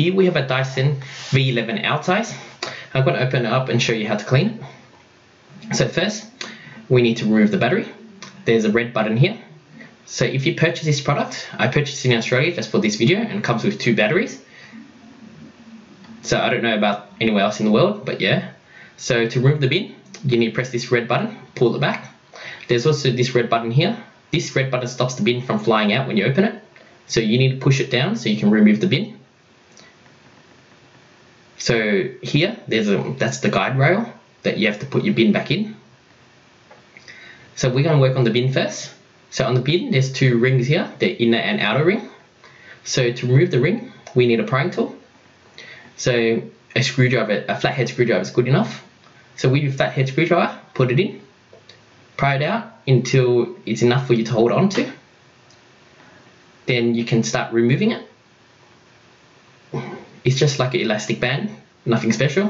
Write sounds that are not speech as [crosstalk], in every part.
Here we have a Dyson V11 outsize. I'm going to open it up and show you how to clean it. So first, we need to remove the battery. There's a red button here. So if you purchase this product, I purchased it in Australia just for this video and comes with two batteries. So I don't know about anywhere else in the world, but yeah. So to remove the bin, you need to press this red button, pull it back. There's also this red button here. This red button stops the bin from flying out when you open it. So you need to push it down so you can remove the bin. So here, there's a that's the guide rail that you have to put your bin back in. So we're going to work on the bin first. So on the bin, there's two rings here, the inner and outer ring. So to remove the ring, we need a prying tool. So a screwdriver, a flathead screwdriver is good enough. So with your flathead screwdriver, put it in, pry it out until it's enough for you to hold on to. Then you can start removing it. It's just like an elastic band, nothing special.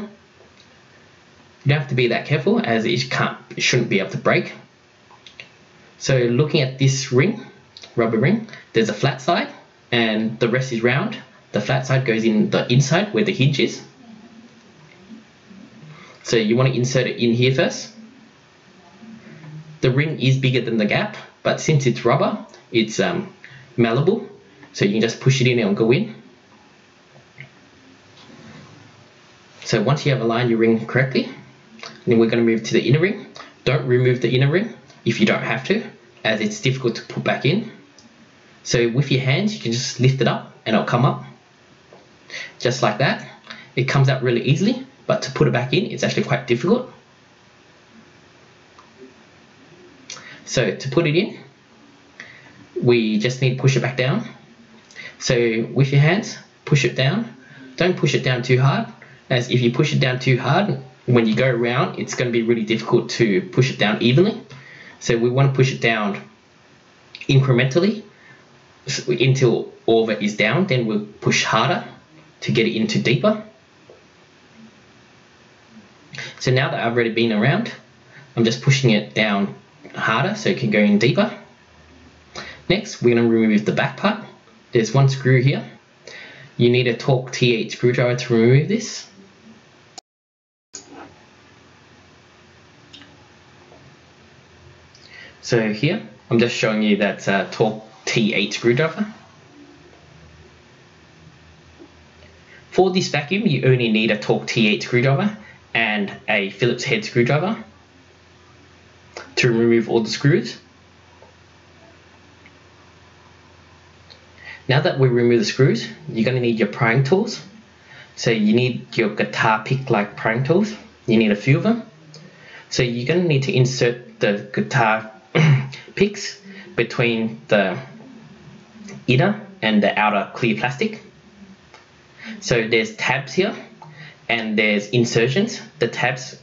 You don't have to be that careful as it can't, it shouldn't be able to break. So looking at this ring, rubber ring, there's a flat side and the rest is round. The flat side goes in the inside where the hinge is. So you want to insert it in here first. The ring is bigger than the gap, but since it's rubber, it's um, malleable. So you can just push it in and go in. So once you have aligned your ring correctly, then we're going to move to the inner ring. Don't remove the inner ring if you don't have to, as it's difficult to put back in. So with your hands, you can just lift it up and it'll come up. Just like that. It comes out really easily, but to put it back in, it's actually quite difficult. So to put it in, we just need to push it back down. So with your hands, push it down. Don't push it down too hard, as if you push it down too hard, when you go around, it's going to be really difficult to push it down evenly. So we want to push it down incrementally until all of it is down. Then we'll push harder to get it into deeper. So now that I've already been around, I'm just pushing it down harder so it can go in deeper. Next, we're going to remove the back part. There's one screw here. You need a Torx T8 screwdriver to remove this. So here, I'm just showing you that uh, Torx T8 screwdriver. For this vacuum, you only need a Torx T8 screwdriver and a Phillips head screwdriver to remove all the screws. Now that we remove the screws, you're going to need your prying tools. So you need your guitar pick like prying tools. You need a few of them. So you're going to need to insert the guitar picks between the inner and the outer clear plastic. So there's tabs here and there's insertions. The tabs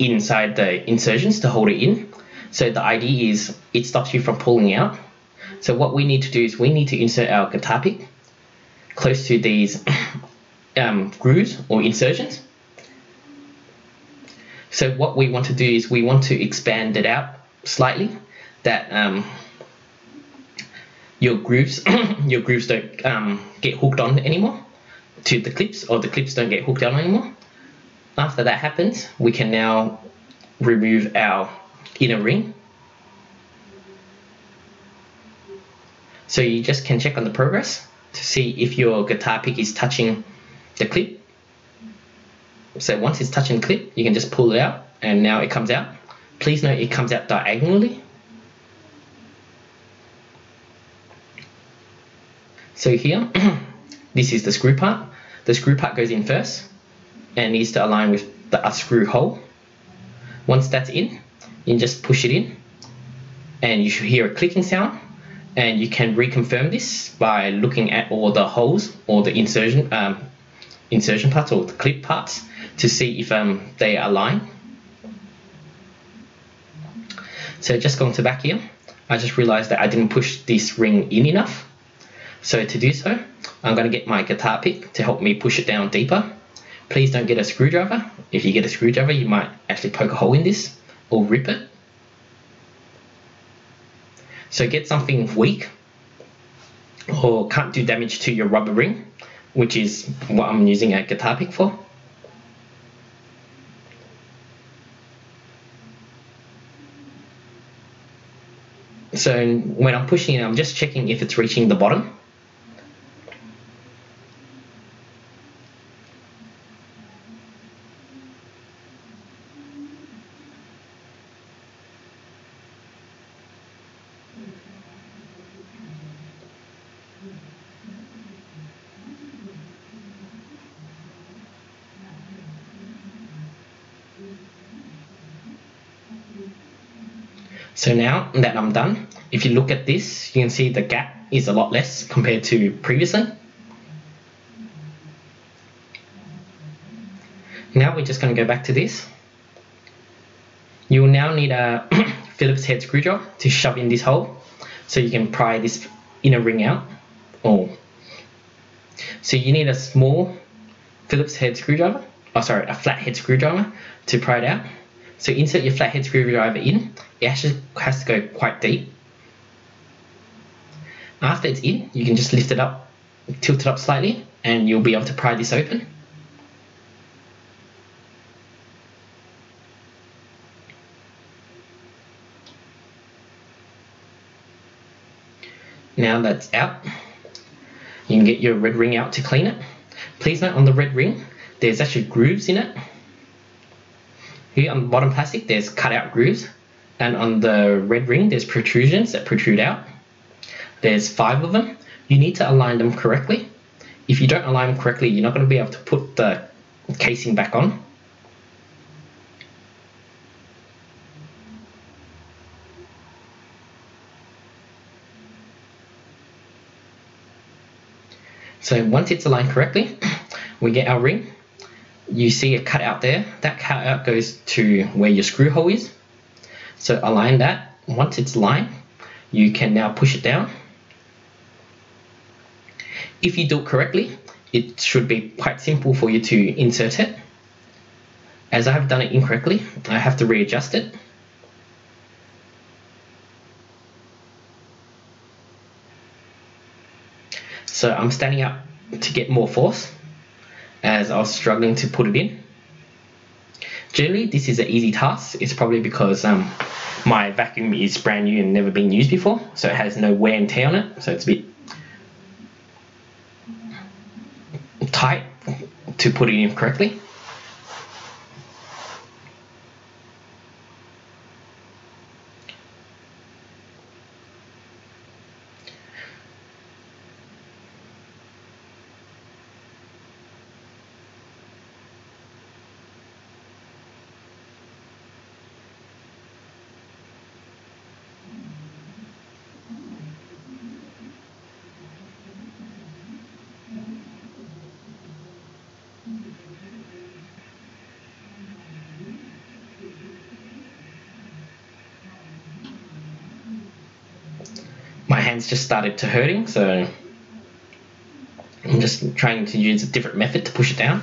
inside the insertions to hold it in. So the idea is it stops you from pulling out. So what we need to do is we need to insert our guitar pick close to these [coughs] um, grooves or insertions. So what we want to do is we want to expand it out slightly that um, your grooves [coughs] your grooves don't um, get hooked on anymore to the clips or the clips don't get hooked on anymore. After that happens, we can now remove our inner ring. So you just can check on the progress to see if your guitar pick is touching the clip so once it's touching the clip, you can just pull it out and now it comes out. Please note it comes out diagonally. So here, [clears throat] this is the screw part. The screw part goes in first and needs to align with the screw hole. Once that's in, you can just push it in and you should hear a clicking sound and you can reconfirm this by looking at all the holes or the insertion um, insertion parts or the clip parts to see if um, they align. So just going to back here, I just realized that I didn't push this ring in enough. So to do so, I'm going to get my guitar pick to help me push it down deeper. Please don't get a screwdriver. If you get a screwdriver, you might actually poke a hole in this or rip it. So get something weak or can't do damage to your rubber ring, which is what I'm using a guitar pick for. So when I'm pushing it, I'm just checking if it's reaching the bottom. So now that I'm done, if you look at this, you can see the gap is a lot less compared to previously. Now we're just going to go back to this. You will now need a [clears throat] Phillips head screwdriver to shove in this hole so you can pry this inner ring out. Oh. So you need a small Phillips head screwdriver, oh sorry, a flathead screwdriver to pry it out. So insert your flathead screwdriver in. It actually has to go quite deep. After it's in, you can just lift it up, tilt it up slightly, and you'll be able to pry this open. Now that's out, you can get your red ring out to clean it. Please note on the red ring, there's actually grooves in it here on the bottom plastic, there's cut out grooves, and on the red ring, there's protrusions that protrude out. There's five of them. You need to align them correctly. If you don't align them correctly, you're not going to be able to put the casing back on. So once it's aligned correctly, we get our ring you see a cutout there. That cutout goes to where your screw hole is. So align that. Once it's aligned, you can now push it down. If you do it correctly, it should be quite simple for you to insert it. As I have done it incorrectly, I have to readjust it. So I'm standing up to get more force as I was struggling to put it in. Generally, this is an easy task. It's probably because um, my vacuum is brand new and never been used before, so it has no wear and tear on it, so it's a bit to put it in correctly. my hands just started to hurting, so I'm just trying to use a different method to push it down.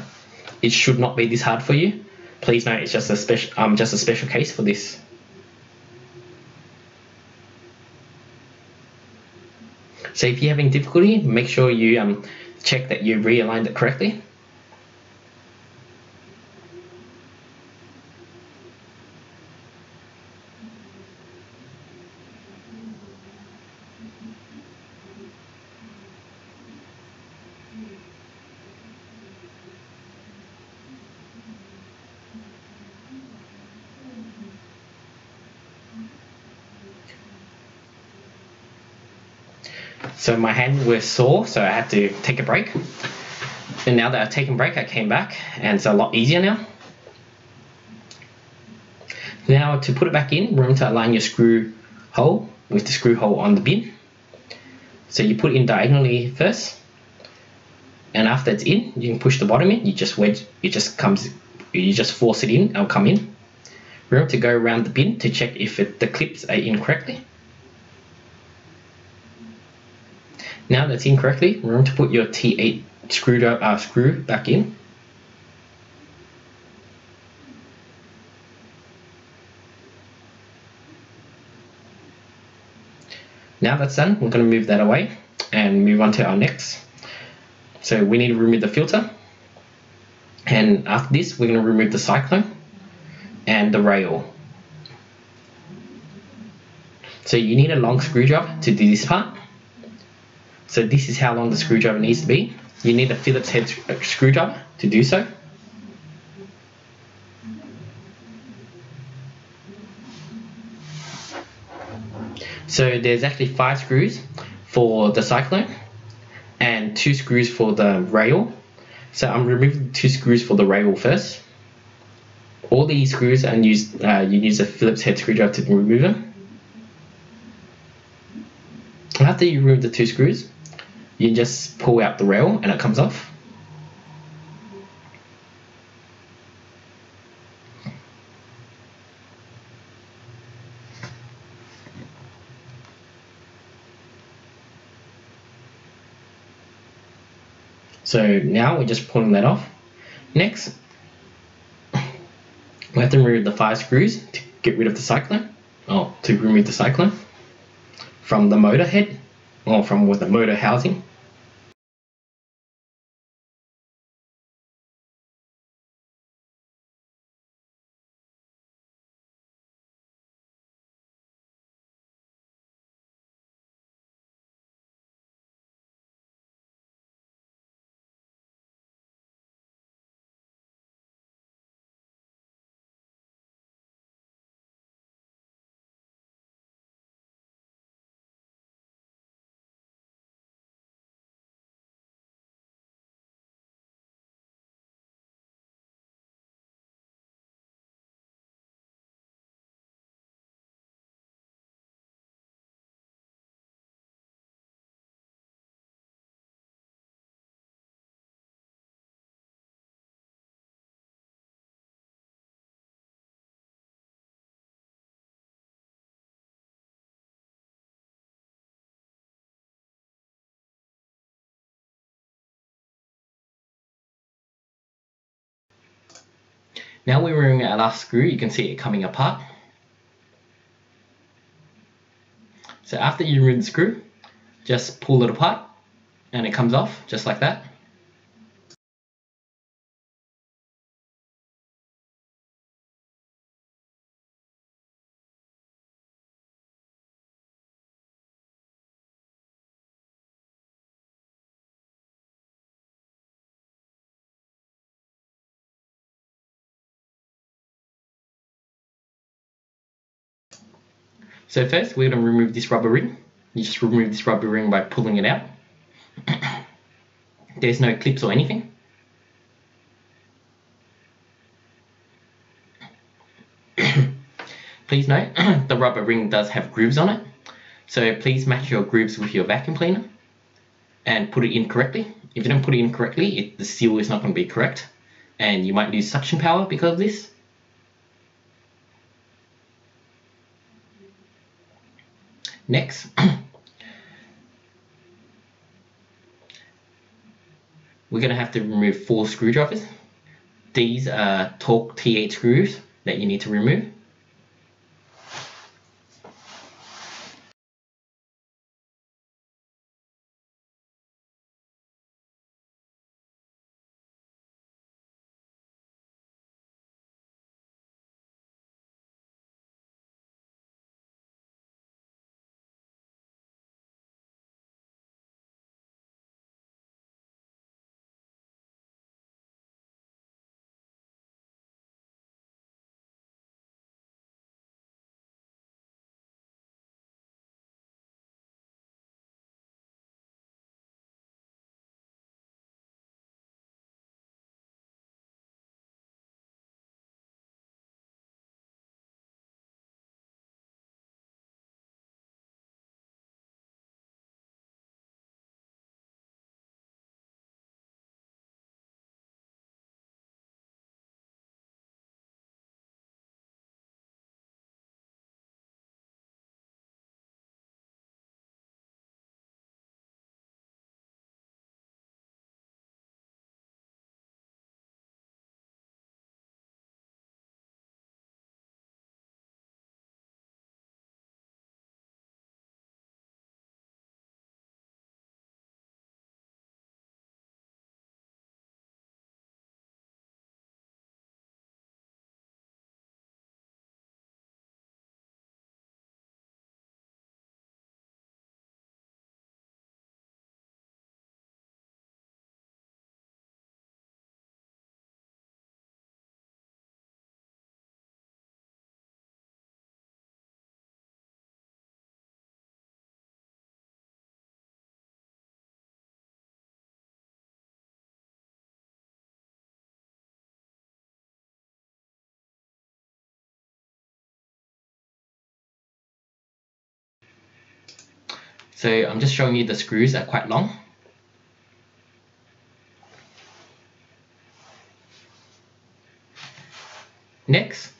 It should not be this hard for you. Please note it's just a special um just a special case for this. So if you're having difficulty, make sure you um, check that you realigned it correctly. So my hand was sore, so I had to take a break. And now that I've taken a break, I came back, and it's a lot easier now. Now to put it back in, remember to align your screw hole with the screw hole on the bin. So you put it in diagonally first, and after it's in, you can push the bottom in. You just wedge, it just comes, you just force it in, it'll come in. Remember to go around the bin to check if it, the clips are in correctly. Now that's in correctly, remember to put your T8 screw, uh, screw back in. Now that's done, we're going to move that away and move on to our next. So we need to remove the filter. And after this, we're going to remove the cyclone and the rail. So you need a long screwdriver to do this part. So this is how long the screwdriver needs to be. You need a Phillips head screwdriver to do so. So there's actually five screws for the cyclone and two screws for the rail. So I'm removing two screws for the rail first. All these screws and use uh, you use a Phillips head screwdriver to remove them. After you remove the two screws, you just pull out the rail and it comes off. So now we're just pulling that off. Next, we have to remove the five screws to get rid of the cyclone, or to remove the cyclone from the motor head, or from with the motor housing. Now we're removing our last screw, you can see it coming apart. So after you remove the screw, just pull it apart and it comes off just like that. So first we're going to remove this rubber ring. You just remove this rubber ring by pulling it out. [coughs] There's no clips or anything. [coughs] please note, [coughs] the rubber ring does have grooves on it. So please match your grooves with your vacuum cleaner and put it in correctly. If you don't put it in correctly, it, the seal is not going to be correct and you might lose suction power because of this. Next, [clears throat] we're going to have to remove four screwdrivers. These are Torx T8 screws that you need to remove. So I'm just showing you the screws are quite long. Next,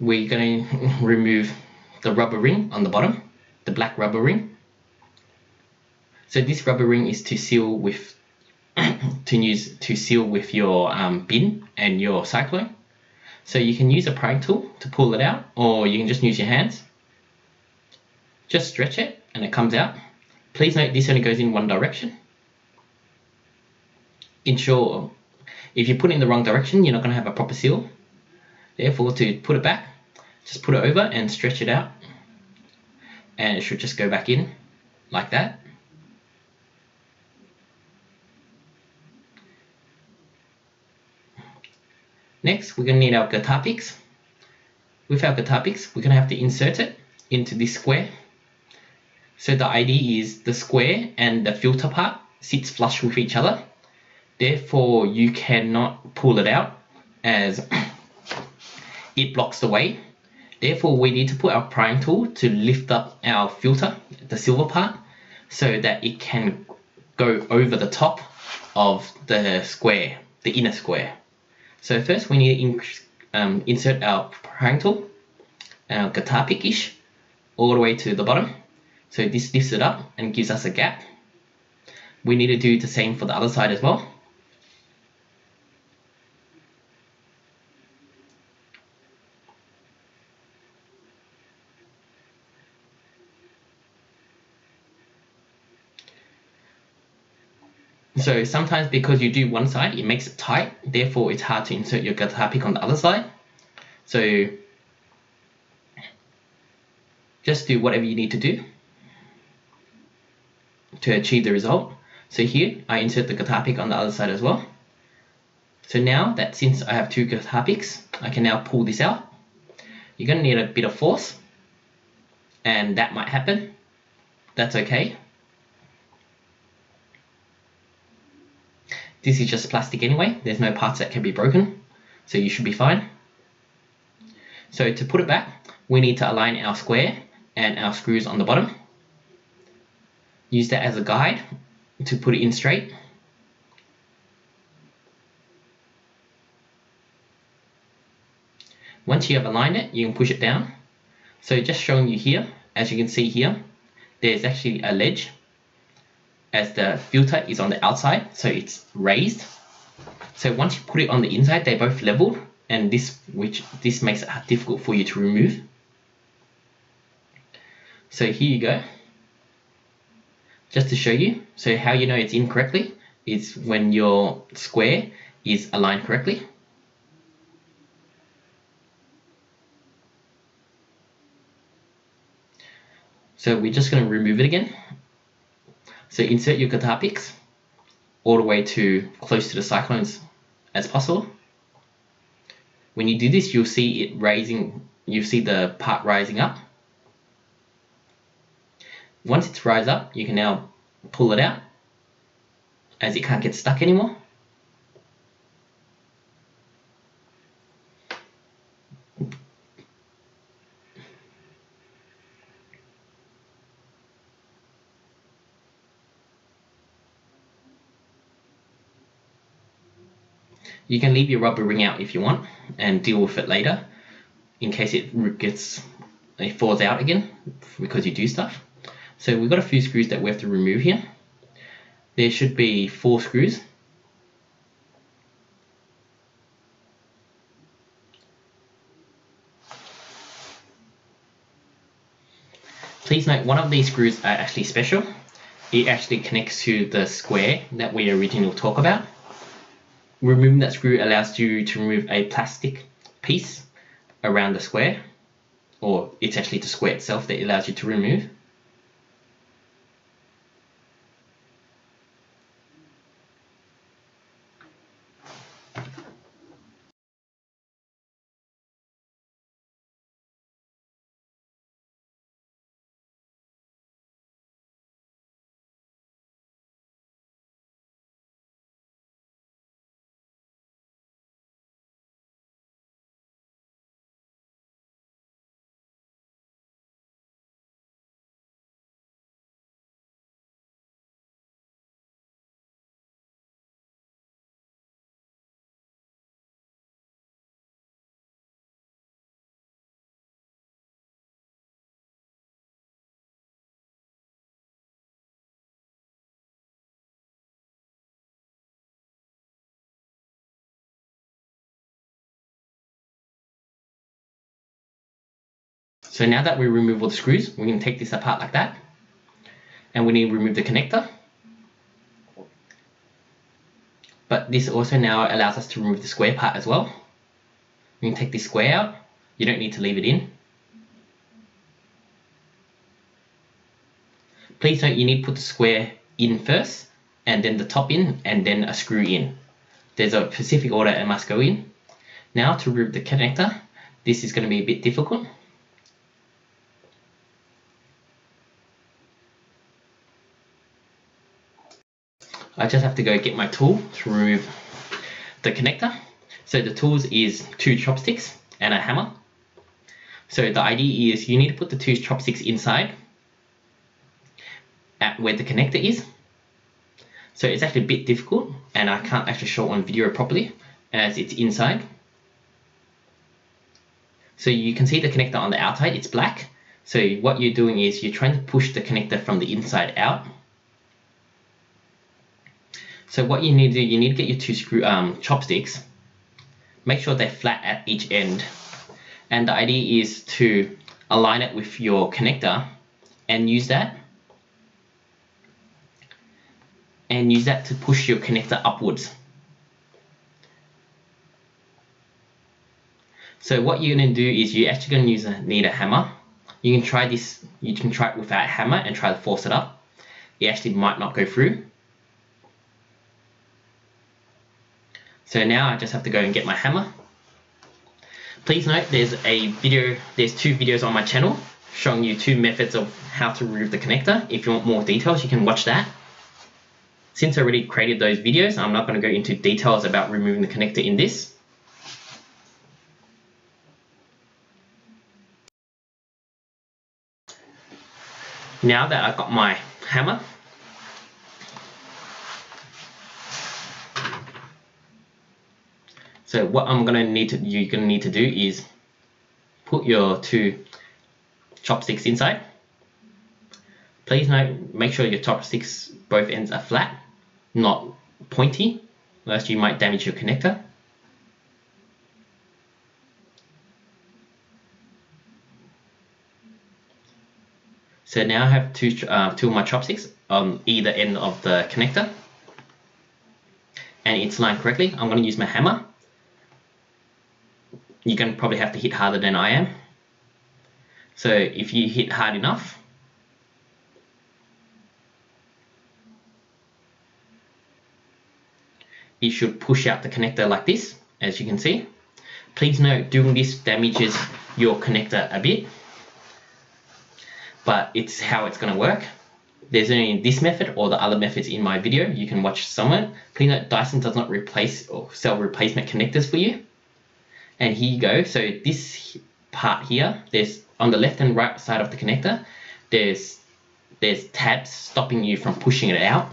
we're going [laughs] to remove the rubber ring on the bottom, the black rubber ring. So this rubber ring is to seal with [coughs] to use to seal with your um, bin and your cyclone. So you can use a prying tool to pull it out or you can just use your hands. Just stretch it and it comes out. Please note this only goes in one direction. Ensure if you put it in the wrong direction you're not going to have a proper seal. Therefore to put it back just put it over and stretch it out and it should just go back in like that. Next, we're going to need our guitar picks. With our guitar picks, we're going to have to insert it into this square. So the idea is the square and the filter part sits flush with each other. Therefore, you cannot pull it out as [coughs] it blocks the way. Therefore, we need to put our prying tool to lift up our filter, the silver part, so that it can go over the top of the square, the inner square. So first we need to in, um, insert our prying tool, our guitar pick-ish, all the way to the bottom. So this lifts it up and gives us a gap. We need to do the same for the other side as well. So sometimes because you do one side, it makes it tight, therefore it's hard to insert your guitar pick on the other side. So just do whatever you need to do to achieve the result. So here, I insert the guitar pick on the other side as well. So now that since I have two guitar picks, I can now pull this out. You're going to need a bit of force, and that might happen. That's okay. This is just plastic anyway, there's no parts that can be broken, so you should be fine. So to put it back, we need to align our square and our screws on the bottom. Use that as a guide to put it in straight. Once you have aligned it, you can push it down. So just showing you here, as you can see here, there's actually a ledge as the filter is on the outside, so it's raised. So once you put it on the inside, they're both leveled, and this which this makes it difficult for you to remove. So here you go. Just to show you, so how you know it's in correctly is when your square is aligned correctly. So we're just going to remove it again so insert your guitar picks all the way to close to the cyclones as possible. When you do this, you'll see it raising, you'll see the part rising up. Once it's rise up, you can now pull it out as it can't get stuck anymore. You can leave your rubber ring out if you want and deal with it later in case it gets it falls out again because you do stuff. So we've got a few screws that we have to remove here. There should be four screws. Please note one of these screws are actually special. It actually connects to the square that we originally talked about. Removing that screw allows you to remove a plastic piece around the square, or it's actually the square itself that allows you to remove. So now that we remove all the screws, we can take this apart like that. And we need to remove the connector. But this also now allows us to remove the square part as well. We can take this square out. You don't need to leave it in. Please note you need to put the square in first, and then the top in, and then a screw in. There's a specific order it must go in. Now to remove the connector, this is going to be a bit difficult. I just have to go get my tool to remove the connector. So the tools is two chopsticks and a hammer. So the idea is you need to put the two chopsticks inside at where the connector is. So it's actually a bit difficult and I can't actually show on video properly as it's inside. So you can see the connector on the outside, it's black. So what you're doing is you're trying to push the connector from the inside out. So what you need to do, you need to get your two screw um, chopsticks. Make sure they're flat at each end. And the idea is to align it with your connector and use that. And use that to push your connector upwards. So what you're going to do is you're actually going to use a, need a hammer. You can try this, you can try it without a hammer and try to force it up. It actually might not go through. So now I just have to go and get my hammer. Please note there's a video, there's two videos on my channel showing you two methods of how to remove the connector. If you want more details, you can watch that. Since I already created those videos, I'm not going to go into details about removing the connector in this. Now that I've got my hammer, So what I'm gonna need to you're gonna need to do is put your two chopsticks inside. Please note, make sure your chopsticks both ends are flat, not pointy, lest you might damage your connector. So now I have two, uh, two of my chopsticks on either end of the connector and it's lined correctly. I'm going to use my hammer you're going to probably have to hit harder than I am. So if you hit hard enough, it should push out the connector like this, as you can see. Please note, doing this damages your connector a bit, but it's how it's going to work. There's only this method or the other methods in my video. You can watch somewhere. Please note, Dyson does not replace or sell replacement connectors for you and here you go. So this part here there's on the left and right side of the connector there's there's tabs stopping you from pushing it out.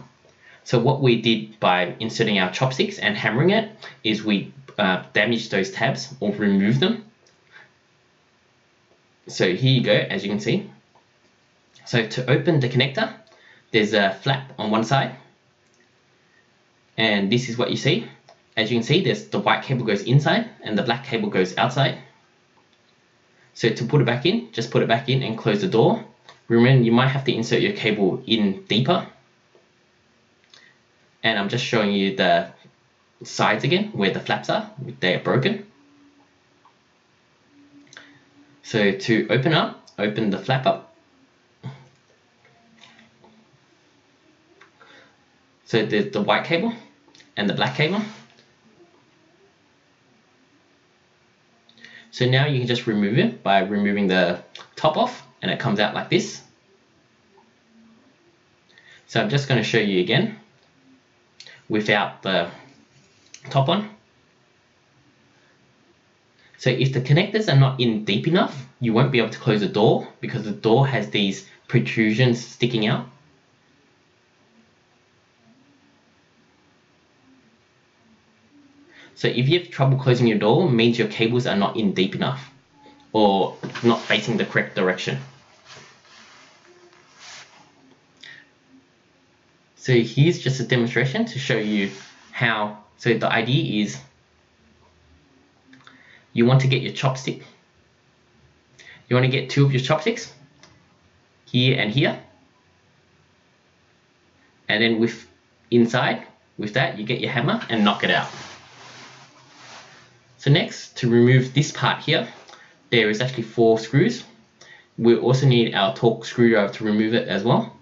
So what we did by inserting our chopsticks and hammering it is we uh, damaged those tabs or remove them. So here you go as you can see. So to open the connector there's a flap on one side. And this is what you see as you can see, there's the white cable goes inside and the black cable goes outside. So to put it back in, just put it back in and close the door. Remember, you might have to insert your cable in deeper. And I'm just showing you the sides again, where the flaps are, they are broken. So to open up, open the flap up. So there's the white cable and the black cable. So now you can just remove it by removing the top off and it comes out like this. So I'm just going to show you again without the top on. So if the connectors are not in deep enough, you won't be able to close the door because the door has these protrusions sticking out. So if you have trouble closing your door, means your cables are not in deep enough or not facing the correct direction. So here's just a demonstration to show you how, so the idea is you want to get your chopstick. You want to get two of your chopsticks here and here. And then with inside with that you get your hammer and knock it out so next to remove this part here there is actually four screws. We also need our Torx screwdriver to remove it as well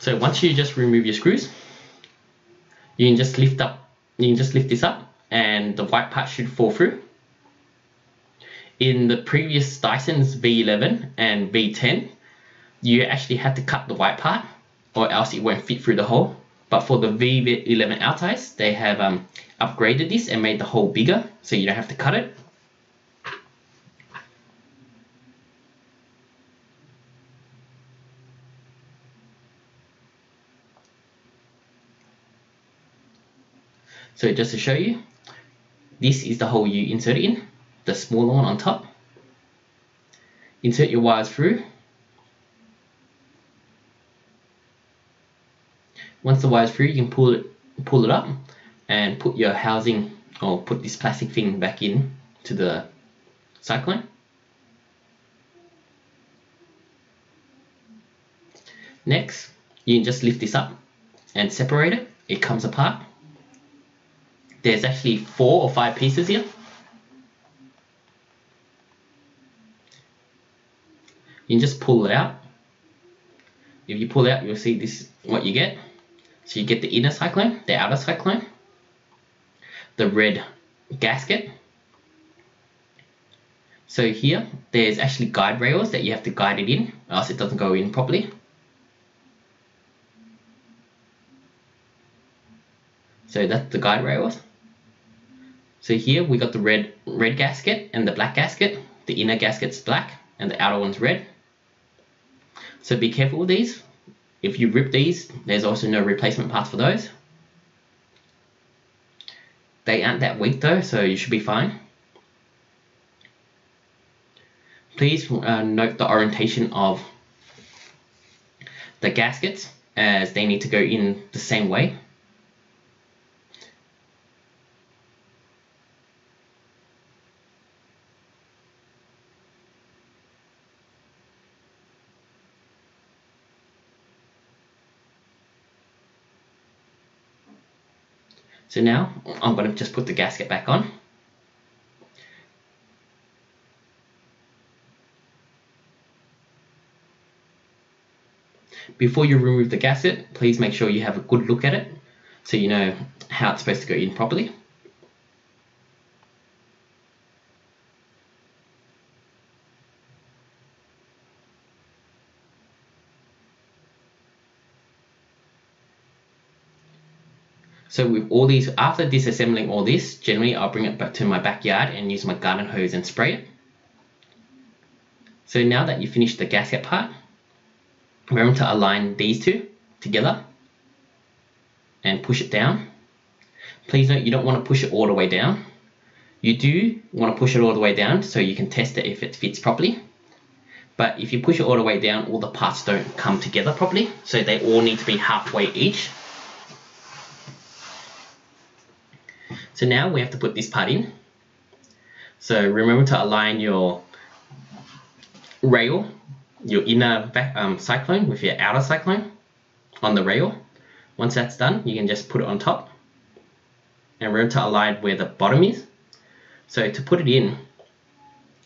So once you just remove your screws, you can just lift up, you can just lift this up and the white part should fall through. In the previous Dyson's V11 and V10, you actually had to cut the white part or else it won't fit through the hole. But for the V11 Outsize, they have um, upgraded this and made the hole bigger so you don't have to cut it. So just to show you, this is the hole you insert it in, the smaller one on top. Insert your wires through. Once the wire's through, you can pull it, pull it up and put your housing or put this plastic thing back in to the cyclone. Next, you can just lift this up and separate it. It comes apart there's actually four or five pieces here. You can just pull it out. If you pull out, you'll see this what you get. So you get the inner cyclone, the outer cyclone, the red gasket. So here, there's actually guide rails that you have to guide it in, else it doesn't go in properly. So that's the guide rails. So here we got the red red gasket and the black gasket. The inner gasket's black and the outer one's red. So be careful with these. If you rip these, there's also no replacement parts for those. They aren't that weak though, so you should be fine. Please uh, note the orientation of the gaskets as they need to go in the same way. So now I'm going to just put the gasket back on. Before you remove the gasket, please make sure you have a good look at it so you know how it's supposed to go in properly. So with all these, after disassembling all this, generally I'll bring it back to my backyard and use my garden hose and spray it. So now that you finished the gasket part, remember to align these two together and push it down. Please note you don't want to push it all the way down. You do want to push it all the way down so you can test it if it fits properly. But if you push it all the way down, all the parts don't come together properly. So they all need to be halfway each So now we have to put this part in. So remember to align your rail, your inner um, cyclone with your outer cyclone on the rail. Once that's done, you can just put it on top and remember to align where the bottom is. So to put it in,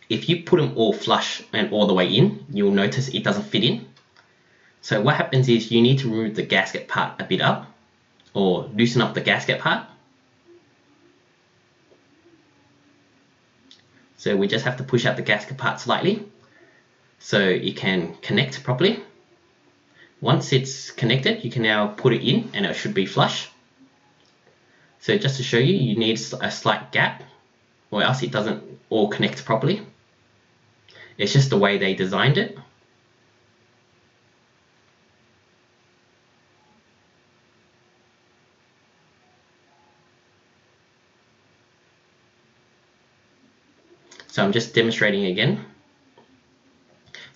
if you put them all flush and all the way in, you'll notice it doesn't fit in. So what happens is you need to remove the gasket part a bit up or loosen up the gasket part. So we just have to push out the gasket part slightly so it can connect properly. Once it's connected, you can now put it in and it should be flush. So just to show you, you need a slight gap or else it doesn't all connect properly. It's just the way they designed it. So I'm just demonstrating again.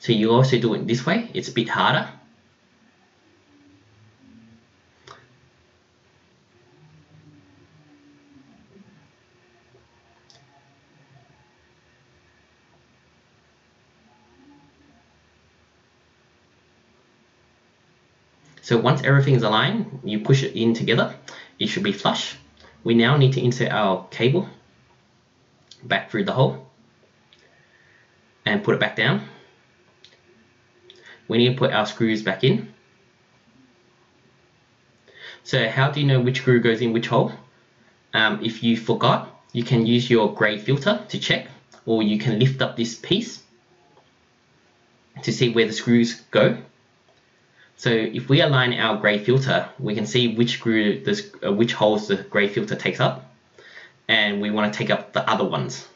So you also do it this way, it's a bit harder. So once everything is aligned, you push it in together, it should be flush. We now need to insert our cable back through the hole and put it back down. We need to put our screws back in. So how do you know which screw goes in which hole? Um, if you forgot, you can use your grey filter to check or you can lift up this piece to see where the screws go so if we align our grey filter, we can see which screw this, uh, which holes the grey filter takes up, and we want to take up the other ones.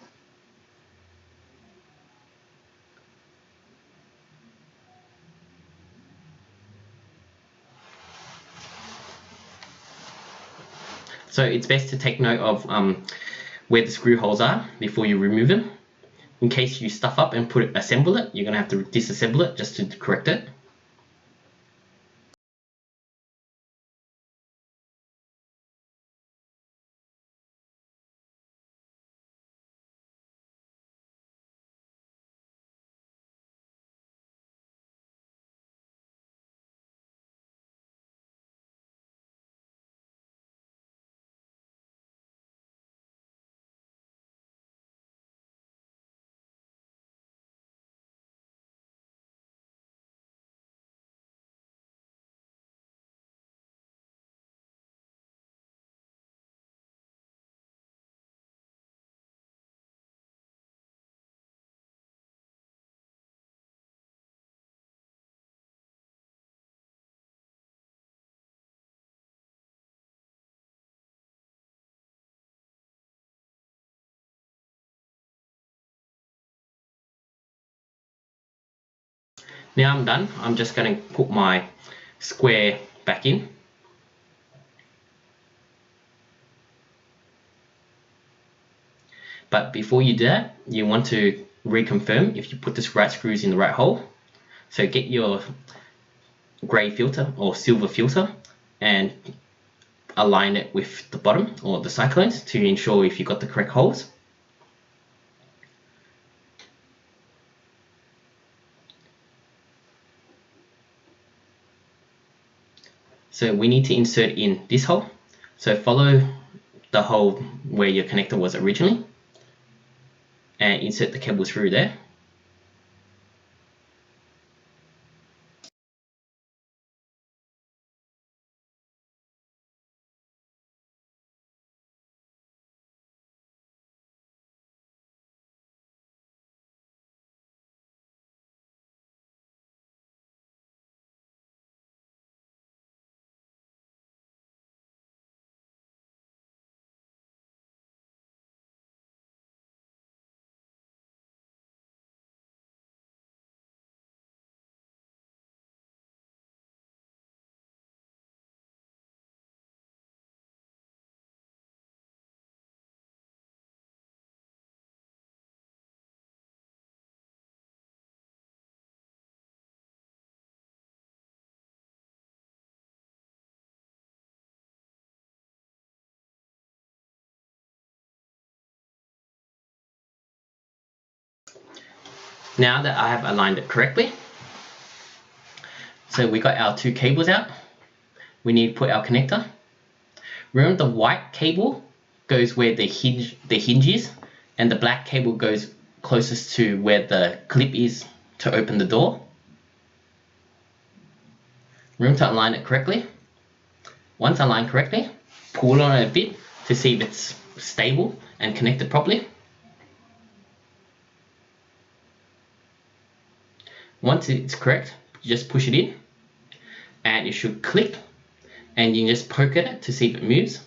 So it's best to take note of um, where the screw holes are before you remove them. In case you stuff up and put it, assemble it, you're going to have to disassemble it just to correct it. Now I'm done, I'm just going to put my square back in. But before you do that, you want to reconfirm if you put the right screws in the right hole. So get your grey filter or silver filter and align it with the bottom or the cyclones to ensure if you got the correct holes. So we need to insert in this hole. So follow the hole where your connector was originally and insert the cable through there. Now that I have aligned it correctly, so we got our two cables out, we need to put our connector. Remember the white cable goes where the hinge, the hinge is, and the black cable goes closest to where the clip is to open the door. Remember to align it correctly. Once aligned correctly, pull on it a bit to see if it's stable and connected properly. Once it's correct, you just push it in and it should click and you can just poke at it to see if it moves.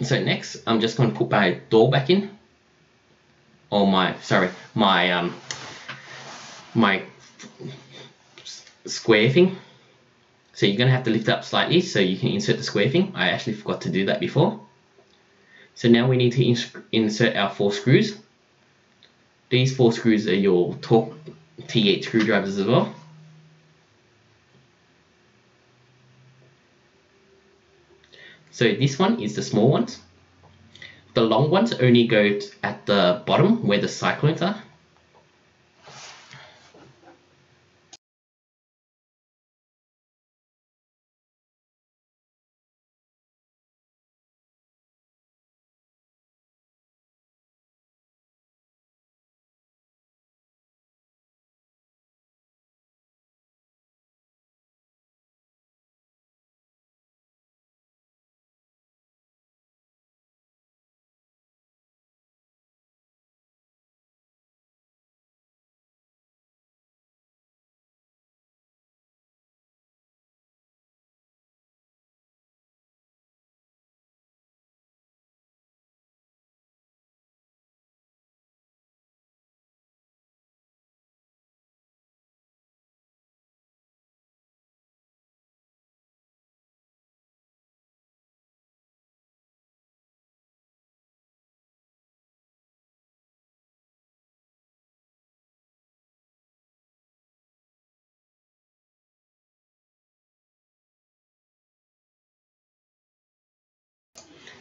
So next, I'm just going to put my door back in, or my, sorry, my, um, my square thing. So you're going to have to lift up slightly so you can insert the square thing. I actually forgot to do that before. So now we need to ins insert our four screws. These four screws are your Torx T8 screwdrivers as well. So this one is the small ones. The long ones only go at the bottom where the cyclones are.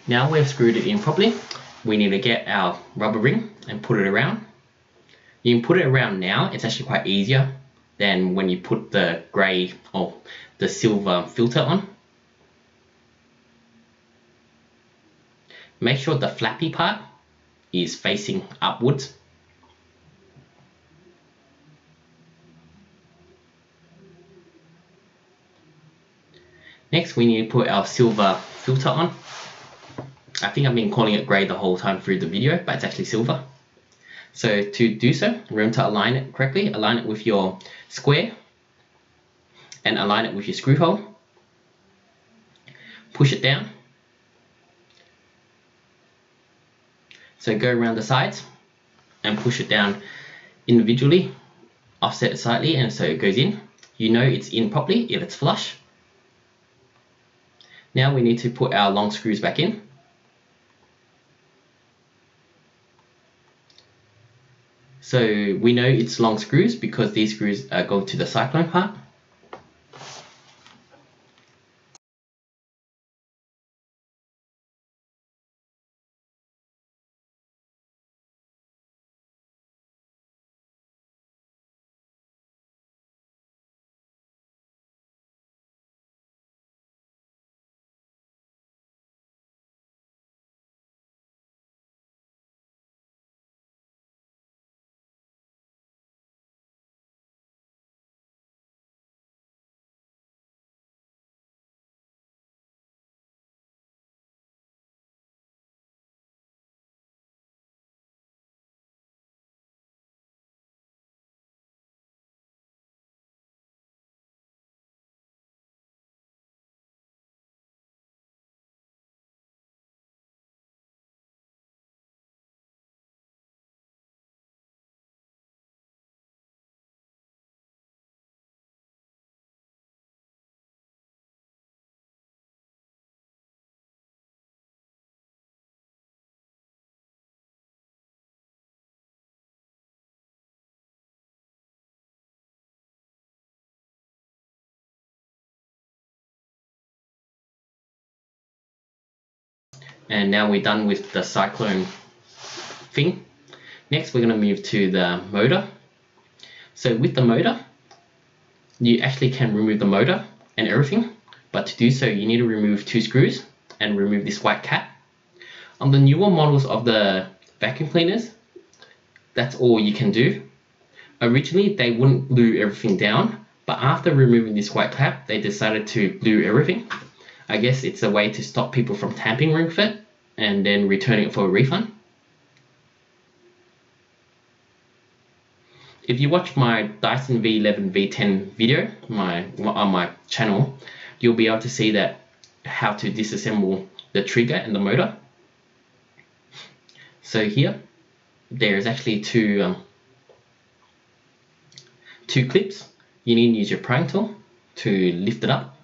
Now we've screwed it in properly, we need to get our rubber ring and put it around. You can put it around now, it's actually quite easier than when you put the grey or the silver filter on. Make sure the flappy part is facing upwards. Next we need to put our silver filter on. I think I've been calling it grey the whole time through the video, but it's actually silver. So to do so, remember to align it correctly, align it with your square, and align it with your screw hole. Push it down. So go around the sides and push it down individually, offset it slightly, and so it goes in. You know it's in properly if it's flush. Now we need to put our long screws back in. So we know it's long screws because these screws uh, go to the cyclone part. And now we're done with the cyclone thing. Next, we're going to move to the motor. So with the motor, you actually can remove the motor and everything, but to do so, you need to remove two screws and remove this white cap. On the newer models of the vacuum cleaners, that's all you can do. Originally, they wouldn't glue everything down, but after removing this white cap, they decided to glue everything. I guess it's a way to stop people from tampering with it and then returning it for a refund. If you watch my Dyson V11 V10 video my, on my channel, you'll be able to see that how to disassemble the trigger and the motor. So here, there is actually two um, two clips. You need to use your prying tool to lift it up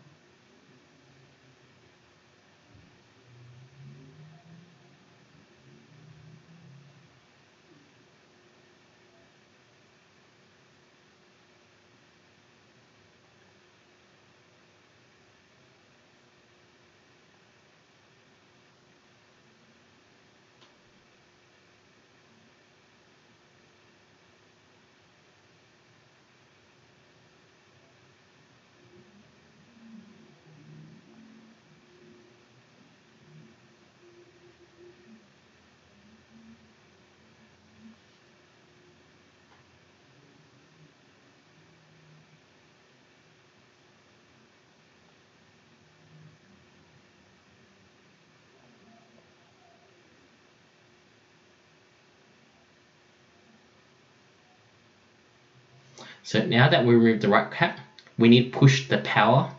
So now that we removed the right cap, we need to push the power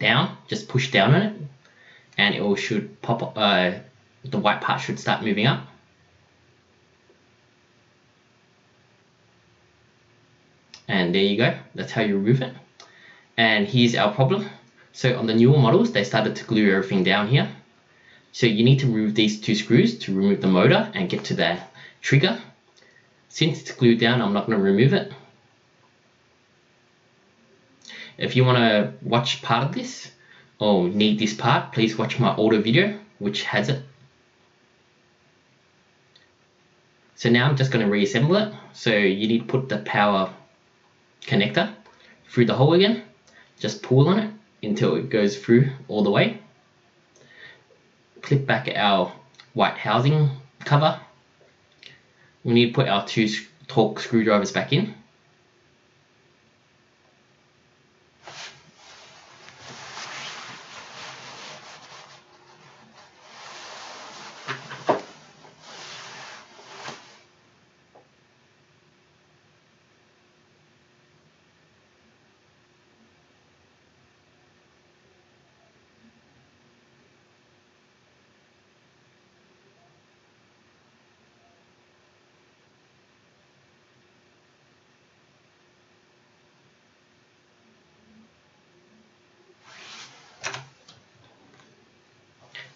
down, just push down on it, and it will should pop up, uh, the white part should start moving up. And there you go, that's how you remove it. And here's our problem. So on the newer models, they started to glue everything down here. So you need to remove these two screws to remove the motor and get to the trigger since it's glued down, I'm not going to remove it. If you want to watch part of this, or need this part, please watch my older video, which has it. So now I'm just going to reassemble it. So you need to put the power connector through the hole again. Just pull on it until it goes through all the way. Clip back our white housing cover we need to put our two Torx screwdrivers back in.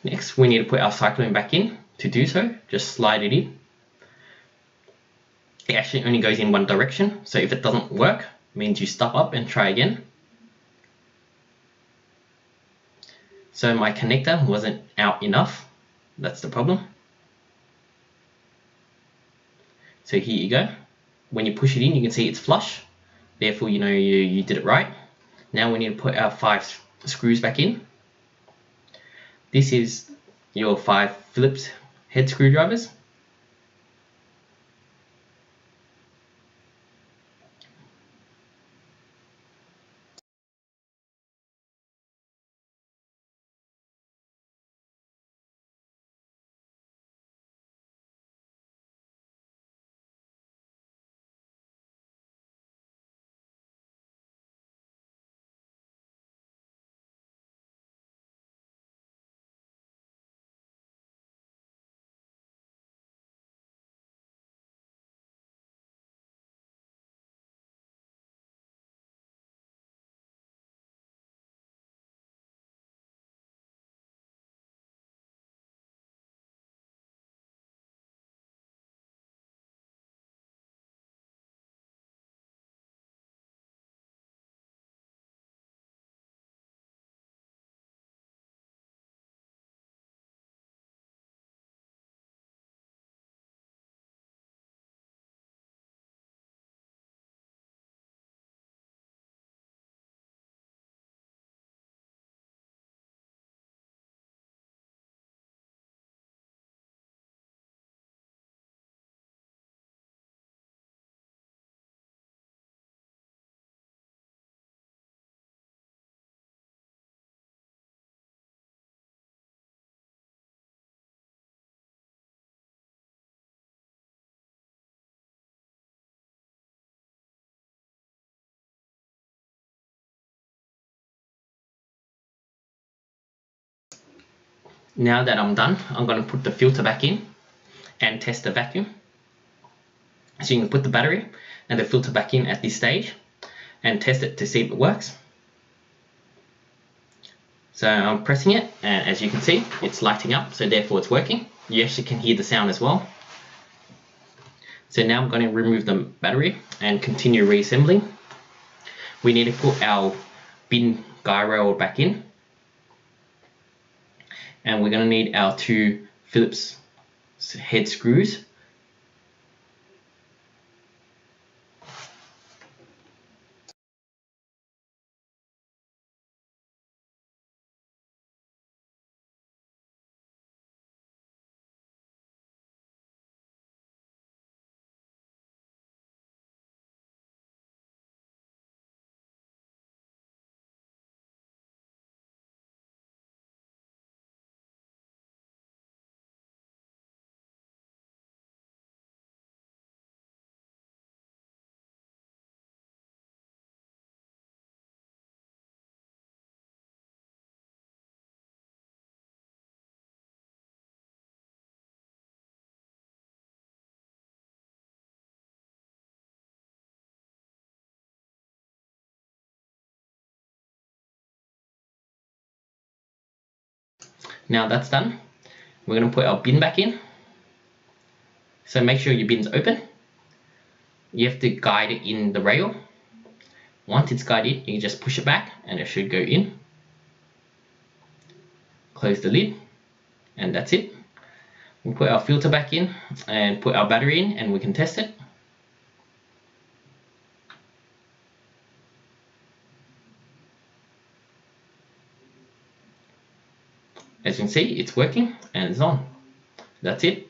Next, we need to put our cyclone back in. To do so, just slide it in. It actually only goes in one direction, so if it doesn't work, it means you stop up and try again. So my connector wasn't out enough. That's the problem. So here you go. When you push it in, you can see it's flush. Therefore, you know you, you did it right. Now we need to put our five screws back in. This is your five Phillips head screwdrivers. Now that I'm done, I'm going to put the filter back in and test the vacuum. So you can put the battery and the filter back in at this stage and test it to see if it works. So I'm pressing it and as you can see it's lighting up so therefore it's working. You actually can hear the sound as well. So now I'm going to remove the battery and continue reassembling. We need to put our bin guy rail back in and we're going to need our two Phillips head screws Now that's done, we're going to put our bin back in. So make sure your bin's open. You have to guide it in the rail. Once it's guided, you just push it back and it should go in. Close the lid and that's it. We'll put our filter back in and put our battery in and we can test it. As you can see, it's working and it's on. That's it.